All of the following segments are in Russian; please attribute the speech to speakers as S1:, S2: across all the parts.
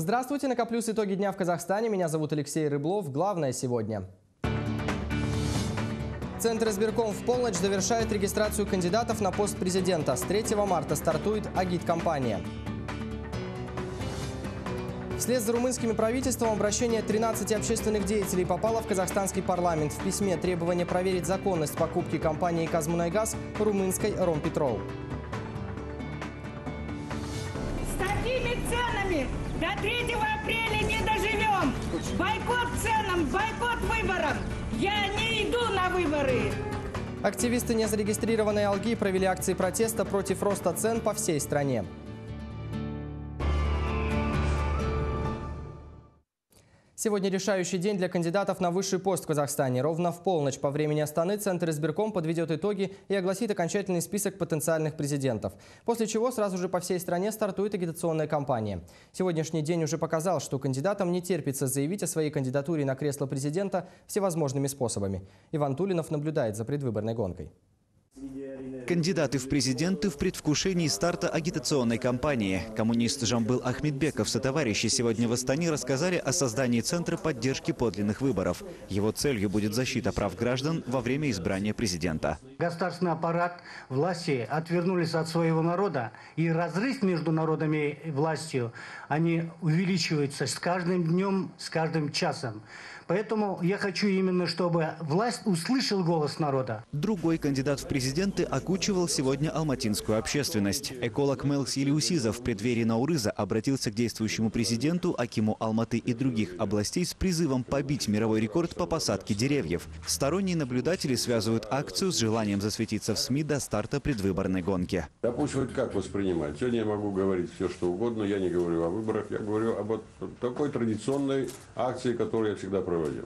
S1: Здравствуйте, накоплюс итоги дня в Казахстане. Меня зовут Алексей Рыблов. Главное сегодня. Центр избирком в полночь завершает регистрацию кандидатов на пост президента. С 3 марта стартует агит-компания. Вслед за румынским правительством обращение 13 общественных деятелей попало в казахстанский парламент. В письме требование проверить законность покупки компании «Казмунайгаз» румынской «Ромпетрол».
S2: Такими ценами до 3 апреля не доживем. Бойкот ценам, бойкот выборам. Я не иду на выборы.
S1: Активисты незарегистрированной «Алги» провели акции протеста против роста цен по всей стране. Сегодня решающий день для кандидатов на высший пост в Казахстане. Ровно в полночь по времени Астаны Центр избирком подведет итоги и огласит окончательный список потенциальных президентов. После чего сразу же по всей стране стартует агитационная кампания. Сегодняшний день уже показал, что кандидатам не терпится заявить о своей кандидатуре на кресло президента всевозможными способами. Иван Тулинов наблюдает за предвыборной гонкой.
S3: Кандидаты в президенты в предвкушении старта агитационной кампании. Коммунист Жамбыл Ахмедбеков со товарищи сегодня в Астане рассказали о создании Центра поддержки подлинных выборов. Его целью будет защита прав граждан во время избрания президента.
S4: Государственный аппарат власти отвернулись от своего народа, и разрыв между народами и властью, они увеличиваются с каждым днем, с каждым часом. Поэтому я хочу именно, чтобы власть услышал голос народа.
S3: Другой кандидат в президенты окучивал сегодня алматинскую общественность. Эколог Мелкс Илиусизов в преддверии Наурыза обратился к действующему президенту Акиму Алматы и других областей с призывом побить мировой рекорд по посадке деревьев. Сторонние наблюдатели связывают акцию с желанием засветиться в СМИ до старта предвыборной гонки.
S5: Хоть как воспринимать. Сегодня я могу говорить все, что угодно. Я не говорю о выборах, я говорю об такой традиционной акции, которую я всегда провожу проводил.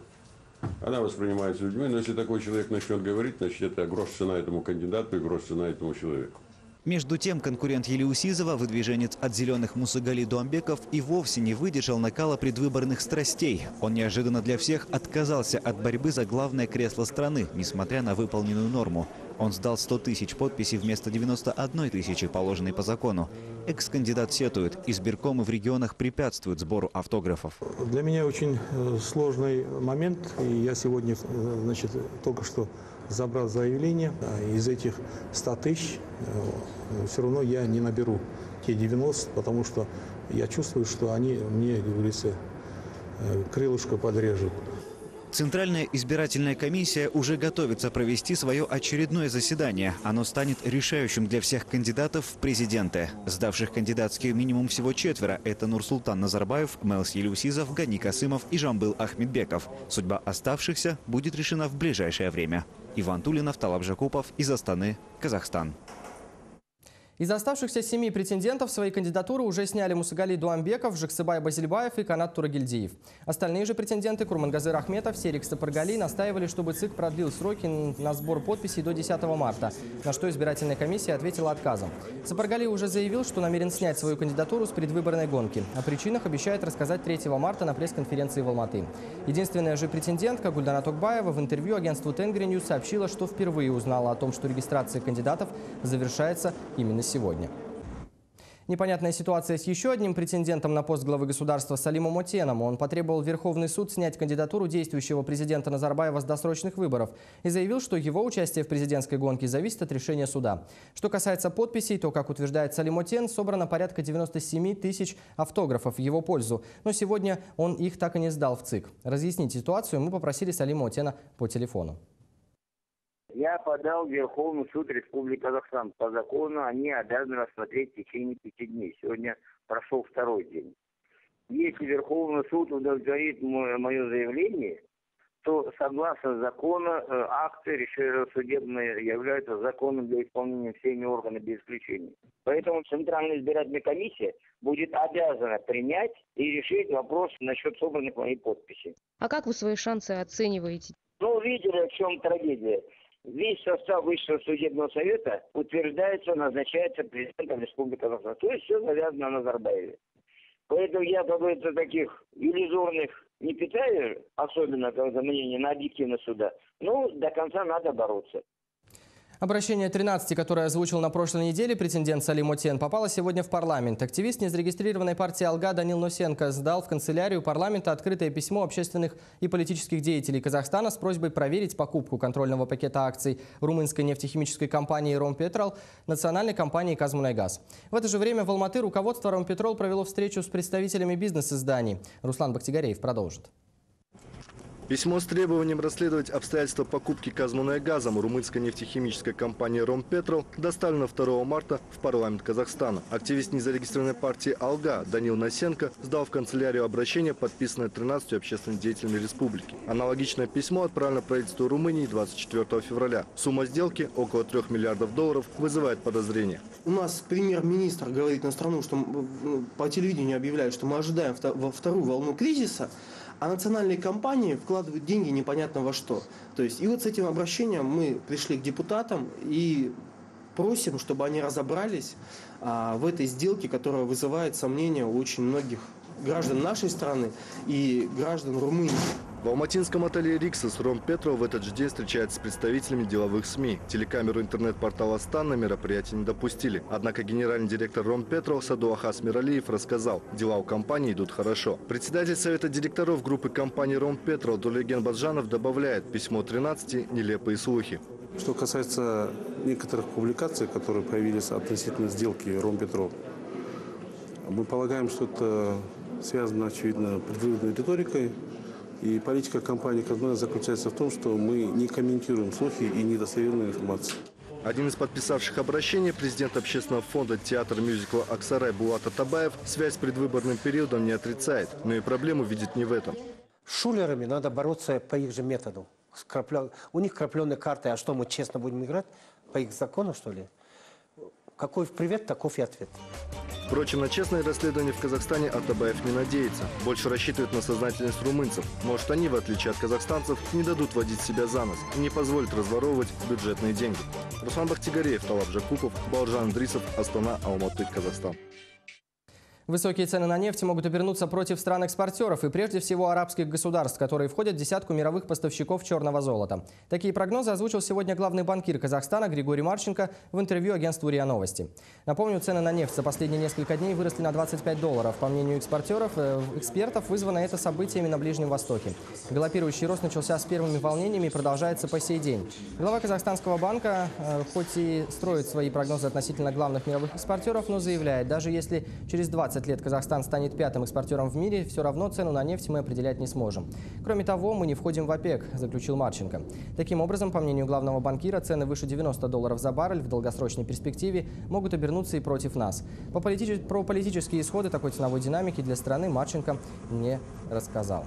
S5: Она воспринимается людьми, но если такой человек начнет говорить, значит это грош цена этому кандидату и грош цена этому человеку.
S3: Между тем, конкурент Елеусизова, выдвиженец от зеленых Мусагали Дуамбеков, и вовсе не выдержал накала предвыборных страстей. Он неожиданно для всех отказался от борьбы за главное кресло страны, несмотря на выполненную норму. Он сдал 100 тысяч подписей вместо 91 тысячи, положенной по закону. Экс-кандидат сетует, избиркомы в регионах препятствуют сбору автографов.
S6: Для меня очень э, сложный момент, и я сегодня э, значит, только что забрал заявление. Из этих 100 тысяч э, все равно я не наберу те 90, потому что я чувствую, что они мне, говорится, крылышко подрежут.
S3: Центральная избирательная комиссия уже готовится провести свое очередное заседание. Оно станет решающим для всех кандидатов в президенты. Сдавших кандидатский минимум всего четверо – это Нурсултан Назарбаев, Мелс Елюсизов, Гани Касымов и Жамбыл Ахмедбеков. Судьба оставшихся будет решена в ближайшее время. Иван Тулинов, Талаб Жакупов из Астаны, Казахстан.
S1: Из оставшихся семи претендентов свои кандидатуры уже сняли Мусагали Дуамбеков, Жаксыбай Базильбаев и Канат Турагильдиев. Остальные же претенденты Курмангазыр Ахметов, Серик Сапаргали настаивали, чтобы ЦИК продлил сроки на сбор подписей до 10 марта, на что избирательная комиссия ответила отказом. Сапаргали уже заявил, что намерен снять свою кандидатуру с предвыборной гонки. О причинах обещает рассказать 3 марта на пресс-конференции в Алматы. Единственная же претендентка Гульдана Токбаева в интервью агентству Tengrinews сообщила, что впервые узнала о том, что регистрация кандидатов завершается именно сегодня сегодня. Непонятная ситуация с еще одним претендентом на пост главы государства Салимом Отеном. Он потребовал Верховный суд снять кандидатуру действующего президента Назарбаева с досрочных выборов и заявил, что его участие в президентской гонке зависит от решения суда. Что касается подписей, то, как утверждает Салим Отен, собрано порядка 97 тысяч автографов в его пользу. Но сегодня он их так и не сдал в ЦИК. Разъяснить ситуацию мы попросили Салима Отена по телефону.
S7: Я подал в Верховный суд Республики Казахстан. По закону они обязаны рассмотреть в течение пяти дней. Сегодня прошел второй день. Если Верховный суд удовлетворит мое заявление, то согласно закону э, акты решения судебные являются законом для исполнения всеми органами без исключения. Поэтому Центральная избирательная комиссия будет обязана принять и решить вопрос насчет собранных моей подписи.
S8: А как вы свои шансы оцениваете?
S7: Ну, видели, в чем трагедия. Весь состав Высшего судебного совета утверждается, назначается президентом Республики Казахстан. То есть все завязано на Назарбаеве. Поэтому я, как говорится, таких иллюзорных не питаю, особенно когда мнение на объективность суда. Ну, до конца надо бороться.
S1: Обращение 13, которое озвучил на прошлой неделе претендент Салим Отен, попало сегодня в парламент. Активист незарегистрированной партии «Алга» Данил Носенко сдал в канцелярию парламента открытое письмо общественных и политических деятелей Казахстана с просьбой проверить покупку контрольного пакета акций румынской нефтехимической компании «Ромпетрол» национальной компании «Казмунайгаз». В это же время в Алматы руководство «Ромпетрол» провело встречу с представителями бизнес-изданий. Руслан Бактигареев продолжит.
S9: Письмо с требованием расследовать обстоятельства покупки газом румынской нефтехимической компании «Ромпетрол» доставлено 2 марта в парламент Казахстана. Активист незарегистрированной партии «Алга» Данил Насенко сдал в канцелярию обращение, подписанное 13 общественными деятелями республики. Аналогичное письмо отправлено правительству Румынии 24 февраля. Сумма сделки – около 3 миллиардов долларов – вызывает подозрения.
S10: У нас премьер-министр говорит на страну, что по телевидению объявляет, что мы ожидаем вторую волну кризиса – а национальные компании вкладывают деньги непонятно во что. То есть, и вот с этим обращением мы пришли к депутатам и просим, чтобы они разобрались а, в этой сделке, которая вызывает сомнения у очень многих граждан нашей страны и граждан Румынии.
S9: В алматинском отеле «Риксос» Ром Петров в этот же день встречается с представителями деловых СМИ. Телекамеру интернет-портала «Стан» на мероприятие не допустили. Однако генеральный директор Ром Петров Саду Ахас Миралиев рассказал, дела у компании идут хорошо. Председатель совета директоров группы компании Ром Петров Дулеген Баджанов добавляет, письмо 13 – нелепые слухи.
S6: Что касается некоторых публикаций, которые появились относительно сделки Ром Петров, мы полагаем, что это связано, очевидно, предвыборной риторикой, и политика компании «Казмана» заключается в том, что мы не комментируем слухи и недостоверную информацию.
S9: Один из подписавших обращение, президент общественного фонда театр мюзикла «Аксарай» Булат Атабаев, связь с предвыборным периодом не отрицает, но и проблему видит не в этом.
S4: С шулерами надо бороться по их же методу. У них крапленые карты, а что, мы честно будем играть? По их закону, что ли? Какой привет, таков и ответ.
S9: Впрочем, на честное расследование в Казахстане Атабаев не надеется. Больше рассчитывает на сознательность румынцев. Может, они, в отличие от казахстанцев, не дадут водить себя за нос и не позволят разворовывать бюджетные деньги. Руслан Бахтигареев, Талап Жакупов, Балжан Андрисов, Астана, Алматы, Казахстан.
S1: Высокие цены на нефть могут обернуться против стран-экспортеров и прежде всего арабских государств, которые входят в десятку мировых поставщиков черного золота. Такие прогнозы озвучил сегодня главный банкир Казахстана Григорий Марченко в интервью агентству РИА Новости. Напомню, цены на нефть за последние несколько дней выросли на 25 долларов. По мнению экспортеров, э, экспертов, вызвано это событиями на Ближнем Востоке. Галопирующий рост начался с первыми волнениями и продолжается по сей день. Глава Казахстанского банка, э, хоть и строит свои прогнозы относительно главных мировых экспортеров, но заявляет, даже если через 20 20 лет Казахстан станет пятым экспортером в мире, все равно цену на нефть мы определять не сможем. Кроме того, мы не входим в ОПЕК, заключил Марченко. Таким образом, по мнению главного банкира, цены выше 90 долларов за баррель в долгосрочной перспективе могут обернуться и против нас. По политич... Про политические исходы такой ценовой динамики для страны Марченко не рассказал.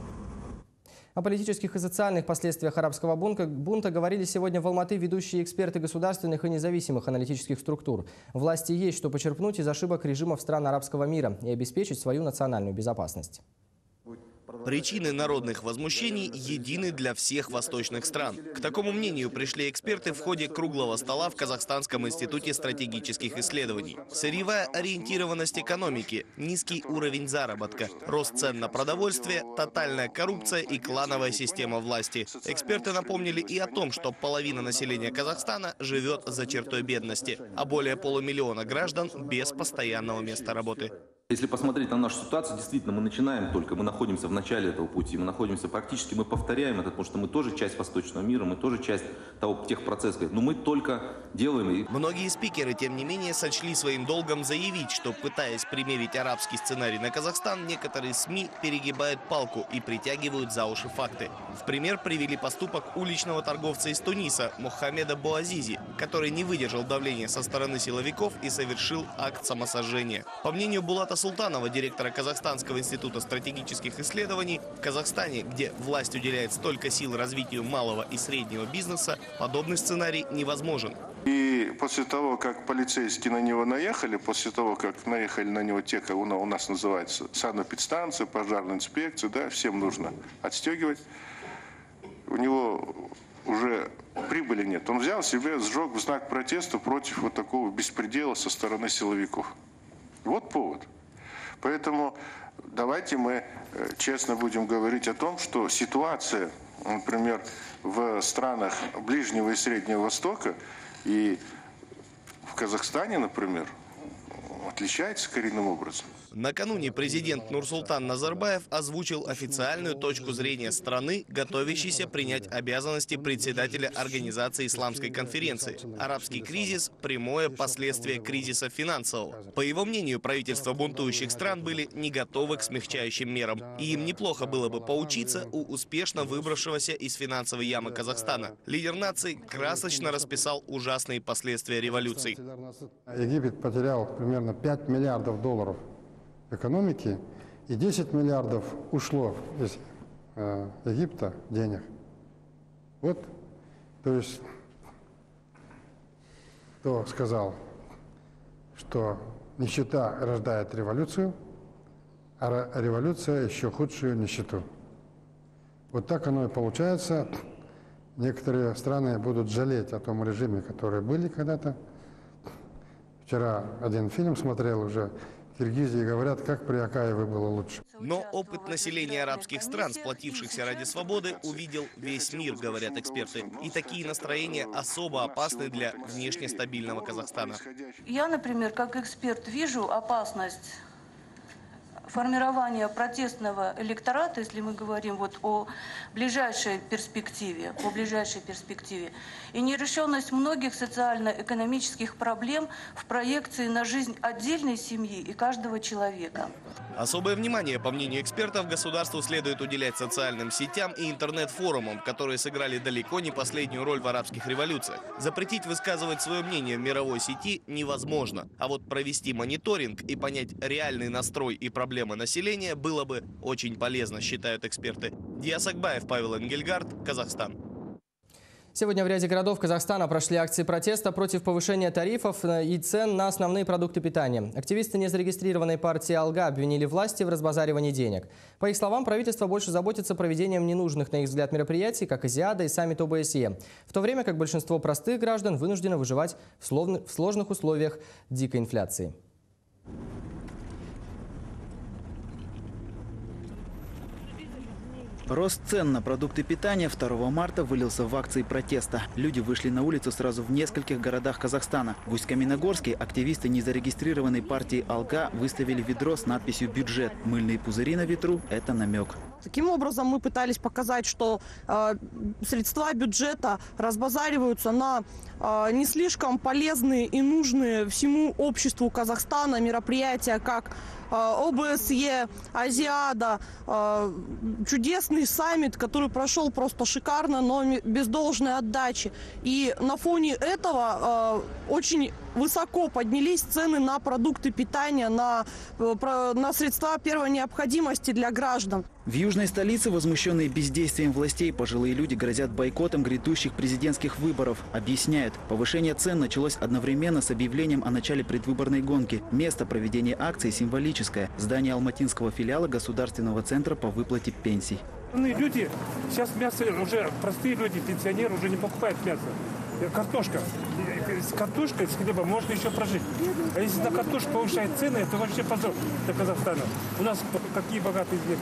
S1: О политических и социальных последствиях арабского бунта, бунта говорили сегодня в Алматы ведущие эксперты государственных и независимых аналитических структур. Власти есть что почерпнуть из ошибок режимов стран арабского мира и обеспечить свою национальную безопасность.
S11: Причины народных возмущений едины для всех восточных стран. К такому мнению пришли эксперты в ходе круглого стола в Казахстанском институте стратегических исследований. Сырьевая ориентированность экономики, низкий уровень заработка, рост цен на продовольствие, тотальная коррупция и клановая система власти. Эксперты напомнили и о том, что половина населения Казахстана живет за чертой бедности, а более полумиллиона граждан без постоянного места работы.
S12: Если посмотреть на нашу ситуацию, действительно, мы начинаем только, мы находимся в начале этого пути, мы находимся практически, мы повторяем это, потому что мы тоже часть восточного мира, мы тоже часть того, тех процессов, но мы только делаем.
S11: Многие спикеры, тем не менее, сочли своим долгом заявить, что, пытаясь примерить арабский сценарий на Казахстан, некоторые СМИ перегибают палку и притягивают за уши факты. В пример привели поступок уличного торговца из Туниса Мухаммеда Буазизи, который не выдержал давления со стороны силовиков и совершил акт самосожжения. По мнению Булата Марата Султанова, директора Казахстанского института стратегических исследований, в Казахстане, где власть уделяет столько сил развитию малого и среднего бизнеса, подобный сценарий невозможен.
S13: И после того, как полицейские на него наехали, после того, как наехали на него те, как у нас называется, санэпидстанция, пожарная инспекция, да, всем нужно отстегивать, у него уже прибыли нет. Он взял себе, сжег в знак протеста против вот такого беспредела со стороны силовиков. Вот повод. Поэтому давайте мы э, честно будем говорить о том, что ситуация, например, в странах Ближнего и Среднего Востока И в Казахстане, например, отличается коренным образом.
S11: Накануне президент Нурсултан Назарбаев озвучил официальную точку зрения страны, готовящейся принять обязанности председателя Организации Исламской конференции. Арабский кризис – прямое последствие кризиса финансового. По его мнению, правительства бунтующих стран были не готовы к смягчающим мерам. И им неплохо было бы поучиться у успешно выбравшегося из финансовой ямы Казахстана. Лидер нации красочно расписал ужасные последствия революции.
S14: Египет потерял примерно 5 миллиардов долларов экономики, и 10 миллиардов ушло из э, Египта денег. Вот, то есть, кто сказал, что нищета рождает революцию, а революция еще худшую нищету. Вот так оно и получается. Некоторые страны будут жалеть о том режиме, которые были когда-то. Вчера один фильм смотрел уже Киргизии говорят, как при Акаеве было лучше.
S11: Но опыт населения арабских стран, сплотившихся ради свободы, увидел весь мир, говорят эксперты. И такие настроения особо опасны для внешне стабильного Казахстана.
S15: Я, например, как эксперт вижу опасность формирования протестного электората, если мы говорим вот о ближайшей перспективе, о ближайшей перспективе, и нерешенность многих социально-экономических проблем в проекции на жизнь отдельной семьи и каждого человека.
S11: Особое внимание, по мнению экспертов, государству следует уделять социальным сетям и интернет-форумам, которые сыграли далеко не последнюю роль в арабских революциях. Запретить высказывать свое мнение в мировой сети невозможно, а вот провести мониторинг и понять реальный настрой и проблемы населения было бы очень полезно, считают эксперты. Диас Акбаев, Павел Энгельгард, Казахстан.
S1: Сегодня в ряде городов Казахстана прошли акции протеста против повышения тарифов э, и цен на основные продукты питания. Активисты незарегистрированной партии «Алга» обвинили власти в разбазаривании денег. По их словам, правительство больше заботится проведением ненужных, на их взгляд, мероприятий, как Азиада и саммит ОБСЕ, в то время как большинство простых граждан вынуждено выживать в сложных условиях дикой инфляции.
S16: Рост цен на продукты питания 2 марта вылился в акции протеста. Люди вышли на улицу сразу в нескольких городах Казахстана. В Усть-Каменогорске активисты незарегистрированной партии «Алга» выставили ведро с надписью «Бюджет». Мыльные пузыри на ветру – это намек.
S10: Таким образом, мы пытались показать, что э, средства бюджета разбазариваются на э, не слишком полезные и нужные всему обществу Казахстана мероприятия, как ОБСЕ, Азиада, э, чудесный саммит, который прошел просто шикарно, но без должной отдачи. И на фоне этого э, очень высоко поднялись цены на продукты питания, на, э, на средства первой необходимости для граждан.
S16: В южной столице, возмущенные бездействием властей, пожилые люди грозят бойкотом грядущих президентских выборов. Объясняют, повышение цен началось одновременно с объявлением о начале предвыборной гонки. Место проведения акции символическое – здание алматинского филиала Государственного центра по выплате пенсий.
S17: Люди, сейчас мясо уже, простые люди, пенсионеры уже не покупают мясо. Картошка. С картошкой, с хлебом можно еще прожить. А если на картошку повышает цены, это вообще позор для Казахстана. У нас какие богатые земли.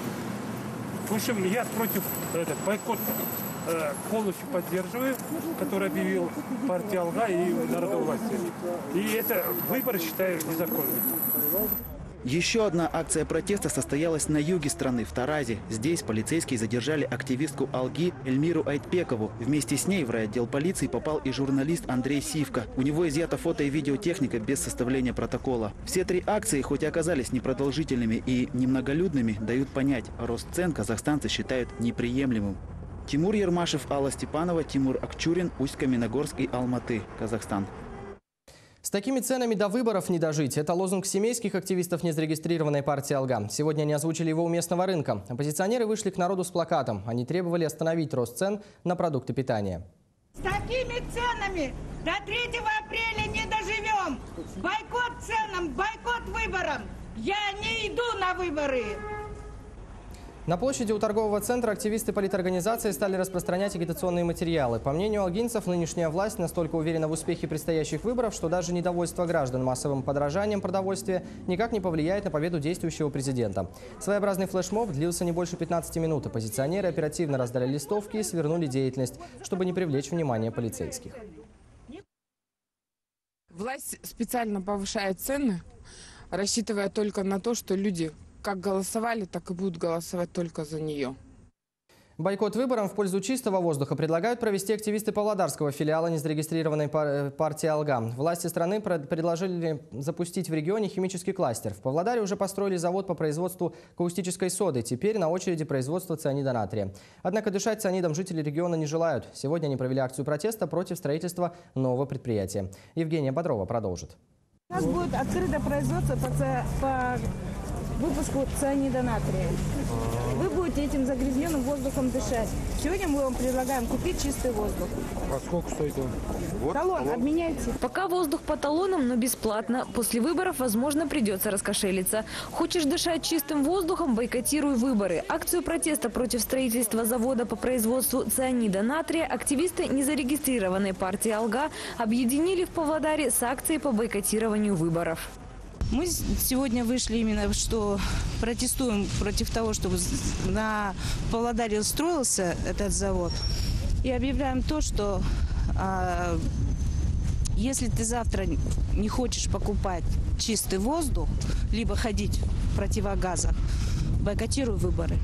S17: В общем, я против этот, бойкот э, полностью поддерживаю, который объявил партия Алга и народовластие. И это выбор считаю незаконным.
S16: Еще одна акция протеста состоялась на юге страны, в Таразе. Здесь полицейские задержали активистку Алги Эльмиру Айтпекову. Вместе с ней в райотдел полиции попал и журналист Андрей Сивка. У него изъята фото и видеотехника без составления протокола. Все три акции, хоть и оказались непродолжительными и немноголюдными, дают понять, рост цен казахстанцы считают неприемлемым. Тимур Ермашев, Алла Степанова, Тимур Акчурин, Усть-Каменогорск и Алматы, Казахстан.
S1: С такими ценами до выборов не дожить. Это лозунг семейских активистов незарегистрированной партии «Алга». Сегодня они озвучили его у местного рынка. Оппозиционеры вышли к народу с плакатом. Они требовали остановить рост цен на продукты питания.
S2: С такими ценами до 3 апреля не доживем. Бойкот ценам, бойкот выборам. Я не иду на выборы.
S1: На площади у торгового центра активисты политорганизации стали распространять агитационные материалы. По мнению алгинцев, нынешняя власть настолько уверена в успехе предстоящих выборов, что даже недовольство граждан массовым подражанием продовольствия никак не повлияет на победу действующего президента. Своеобразный флешмоб длился не больше 15 минут. Оппозиционеры оперативно раздали листовки и свернули деятельность, чтобы не привлечь внимание полицейских.
S18: Власть специально повышает цены, рассчитывая только на то, что люди как голосовали, так и будут голосовать только за нее.
S1: Бойкот выборам в пользу чистого воздуха предлагают провести активисты Павлодарского филиала незарегистрированной пар- партии «Алга». Власти страны пред- предложили запустить в регионе химический кластер. В Павлодаре уже построили завод по производству каустической соды. Теперь на очереди производство цианида натрия. Однако дышать цианидом жители региона не желают. Сегодня они провели акцию протеста против строительства нового предприятия. Евгения Бодрова продолжит.
S19: У нас будет открыто производство по выпуску цианида натрия. Вы будете этим загрязненным воздухом дышать. Сегодня мы вам предлагаем купить чистый воздух.
S20: А сколько стоит он?
S19: талон, обменяйте.
S21: Пока воздух по талонам, но бесплатно. После выборов, возможно, придется раскошелиться. Хочешь дышать чистым воздухом – бойкотируй выборы. Акцию протеста против строительства завода по производству цианида натрия активисты незарегистрированной партии «Алга» объединили в Павлодаре с акцией по бойкотированию выборов.
S19: Мы сегодня вышли именно, что протестуем против того, чтобы на Павлодаре строился этот завод. И объявляем то, что а, если ты завтра не хочешь покупать чистый воздух, либо ходить в противогазах, бойкотируй выборы.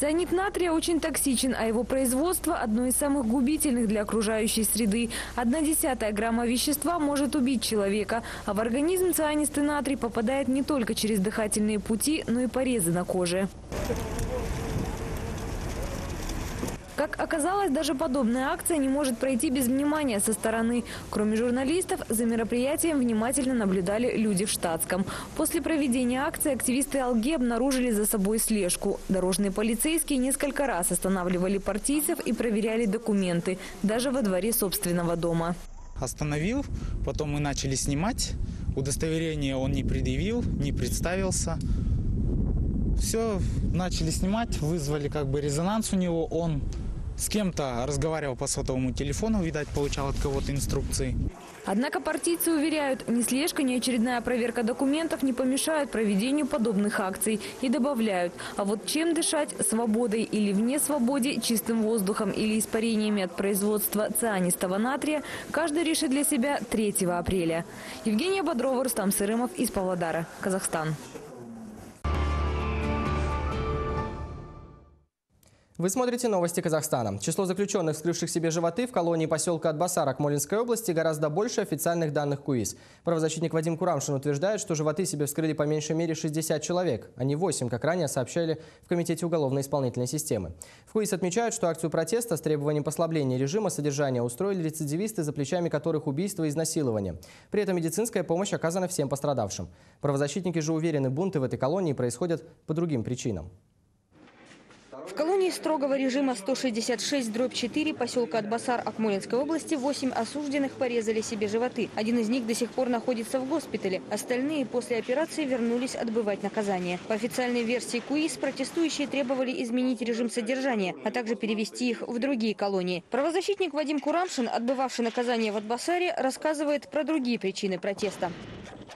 S21: Цианид натрия очень токсичен, а его производство – одно из самых губительных для окружающей среды. Одна десятая грамма вещества может убить человека, а в организм цианистый натрий попадает не только через дыхательные пути, но и порезы на коже. Как оказалось, даже подобная акция не может пройти без внимания со стороны. Кроме журналистов, за мероприятием внимательно наблюдали люди в штатском. После проведения акции активисты Алги обнаружили за собой слежку. Дорожные полицейские несколько раз останавливали партийцев и проверяли документы, даже во дворе собственного дома.
S12: Остановил, потом мы начали снимать. Удостоверение он не предъявил, не представился. Все, начали снимать, вызвали как бы резонанс у него. Он с кем-то разговаривал по сотовому телефону, видать, получал от кого-то инструкции.
S21: Однако партийцы уверяют, ни слежка, ни очередная проверка документов не помешают проведению подобных акций. И добавляют, а вот чем дышать – свободой или вне свободе, чистым воздухом или испарениями от производства цианистого натрия – каждый решит для себя 3 апреля. Евгения Бодрова, Рустам Сырымов из Павлодара, Казахстан.
S1: Вы смотрите новости Казахстана. Число заключенных, вскрывших себе животы в колонии поселка Атбасар Акмолинской области гораздо больше официальных данных КУИС. Правозащитник Вадим Курамшин утверждает, что животы себе вскрыли по меньшей мере 60 человек, а не 8, как ранее сообщали в Комитете уголовно-исполнительной системы. В КУИС отмечают, что акцию протеста с требованием послабления режима содержания устроили рецидивисты, за плечами которых убийство и изнасилование. При этом медицинская помощь оказана всем пострадавшим. Правозащитники же уверены, бунты в этой колонии происходят по другим причинам.
S8: В колонии строгого режима 166-4 поселка Атбасар Акмолинской области 8 осужденных порезали себе животы. Один из них до сих пор находится в госпитале. Остальные после операции вернулись отбывать наказание. По официальной версии КУИС протестующие требовали изменить режим содержания, а также перевести их в другие колонии. Правозащитник Вадим Курамшин, отбывавший наказание в Атбасаре, рассказывает про другие причины протеста.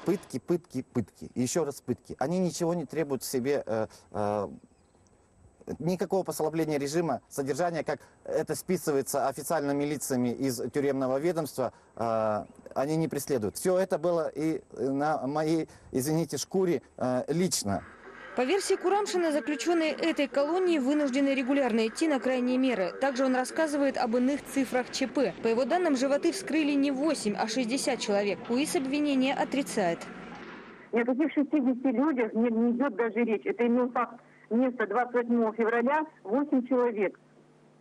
S22: Пытки, пытки, пытки. Еще раз пытки. Они ничего не требуют себе э, э, никакого послабления режима содержания, как это списывается официальными лицами из тюремного ведомства, э, они не преследуют. Все это было и на моей, извините, шкуре э, лично.
S8: По версии Курамшина, заключенные этой колонии вынуждены регулярно идти на крайние меры. Также он рассказывает об иных цифрах ЧП. По его данным, животы вскрыли не 8, а 60 человек. УИС обвинение отрицает.
S23: Ни о каких 60 людях не, не идет даже речь. Это имел факт место 28 февраля 8 человек.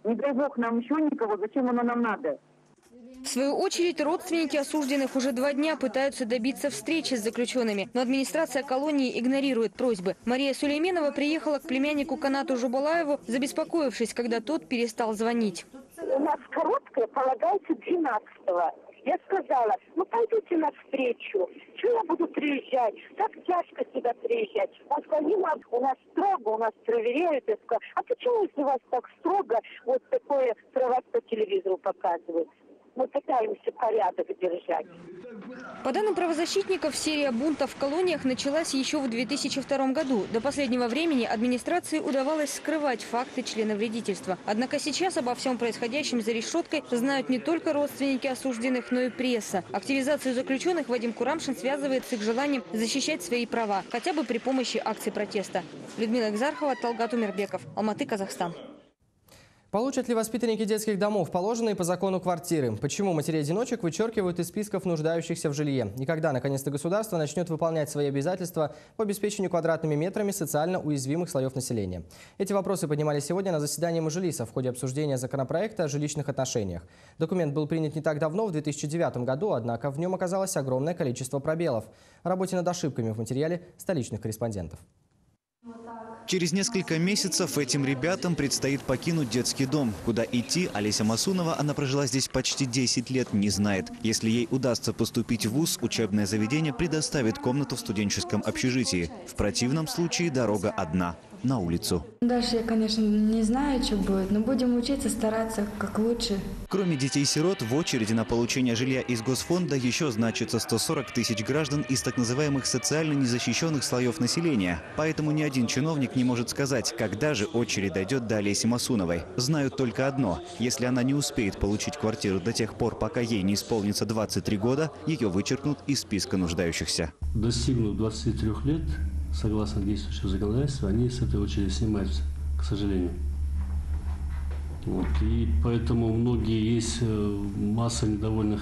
S23: Не дай бог нам еще никого, зачем оно нам надо?
S8: В свою очередь, родственники осужденных уже два дня пытаются добиться встречи с заключенными, но администрация колонии игнорирует просьбы. Мария Сулейменова приехала к племяннику Канату Жубалаеву, забеспокоившись, когда тот перестал звонить.
S24: У нас короткая полагается 12 -го. Я сказала, ну пойдите навстречу. Чего я буду приезжать? Так тяжко сюда приезжать. Он сказал, у нас строго, у нас проверяют. Я сказала, а почему, если у вас так строго, вот такое про вас по телевизору показывают? Мы пытаемся порядок держать.
S8: По данным правозащитников, серия бунтов в колониях началась еще в 2002 году. До последнего времени администрации удавалось скрывать факты члена вредительства. Однако сейчас обо всем происходящем за решеткой знают не только родственники осужденных, но и пресса. Активизацию заключенных Вадим Курамшин связывает с их желанием защищать свои права, хотя бы при помощи акций протеста. Людмила Экзархова, Талгат Умербеков, Алматы, Казахстан.
S1: Получат ли воспитанники детских домов положенные по закону квартиры? Почему матери-одиночек вычеркивают из списков нуждающихся в жилье? И когда, наконец-то, государство начнет выполнять свои обязательства по обеспечению квадратными метрами социально уязвимых слоев населения? Эти вопросы поднимались сегодня на заседании Мажилиса в ходе обсуждения законопроекта о жилищных отношениях. Документ был принят не так давно, в 2009 году, однако в нем оказалось огромное количество пробелов. О работе над ошибками в материале столичных корреспондентов.
S3: Через несколько месяцев этим ребятам предстоит покинуть детский дом. Куда идти, Олеся Масунова, она прожила здесь почти 10 лет, не знает. Если ей удастся поступить в ВУЗ, учебное заведение предоставит комнату в студенческом общежитии. В противном случае дорога одна – на улицу.
S25: Дальше я, конечно, не знаю, что будет, но будем учиться, стараться как лучше.
S3: Кроме детей-сирот, в очереди на получение жилья из Госфонда еще значится 140 тысяч граждан из так называемых социально незащищенных слоев населения. Поэтому ни один чиновник не может сказать, когда же очередь дойдет до Олеси Масуновой. Знают только одно – если она не успеет получить квартиру до тех пор, пока ей не исполнится 23 года, ее вычеркнут из списка нуждающихся.
S26: Достигнув 23 лет, согласно действующему законодательству, они с этой очереди снимаются, к сожалению. Вот. И поэтому многие есть э, масса недовольных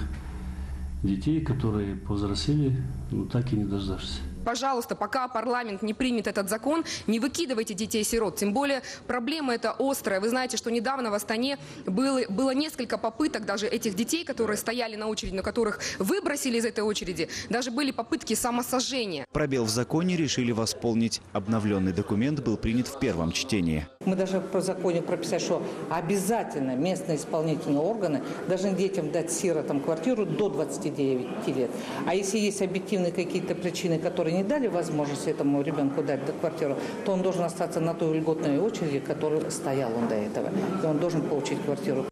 S26: детей, которые повзрослели, но так и не дождавшись.
S27: Пожалуйста, пока парламент не примет этот закон, не выкидывайте детей-сирот. Тем более проблема эта острая. Вы знаете, что недавно в Астане было, было несколько попыток даже этих детей, которые стояли на очереди, на которых выбросили из этой очереди. Даже были попытки самосожжения.
S3: Пробел в законе решили восполнить. Обновленный документ был принят в первом чтении.
S28: Мы даже по закону прописать, что обязательно местные исполнительные органы должны детям дать сиротам квартиру до 29 лет. А если есть объективные какие-то причины, которые не дали возможность этому ребенку дать квартиру, то он должен остаться на той льготной очереди, которой стоял он до этого. И он должен получить квартиру.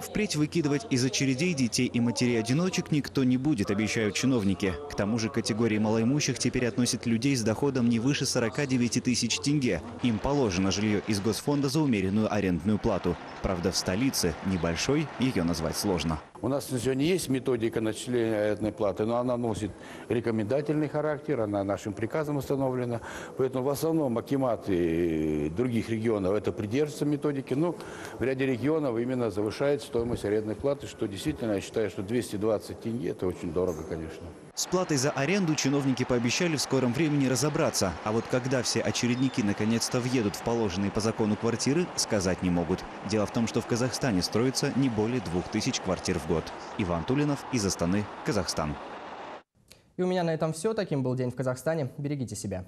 S3: Впредь выкидывать из очередей детей и матерей-одиночек никто не будет, обещают чиновники. К тому же категории малоимущих теперь относят людей с доходом не выше 49 тысяч тенге. Им положено жилье из Госфонда за умеренную арендную плату. Правда, в столице небольшой ее назвать сложно.
S29: У нас на сегодня есть методика начисления арендной платы, но она носит рекомендательный характер, она нашим приказом установлена. Поэтому в основном акиматы других регионов это придерживаются методики. Но в ряде регионов именно завышает стоимость арендной платы, что действительно, я считаю, что 220 тенге – это очень дорого, конечно.
S3: С платой за аренду чиновники пообещали в скором времени разобраться. А вот когда все очередники наконец-то въедут в положенные по закону квартиры, сказать не могут. Дело в том, что в Казахстане строится не более двух тысяч квартир в год. Иван Тулинов из Астаны, Казахстан.
S1: И у меня на этом все. Таким был день в Казахстане. Берегите себя.